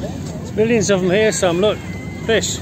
There's millions of them here, some look, fish.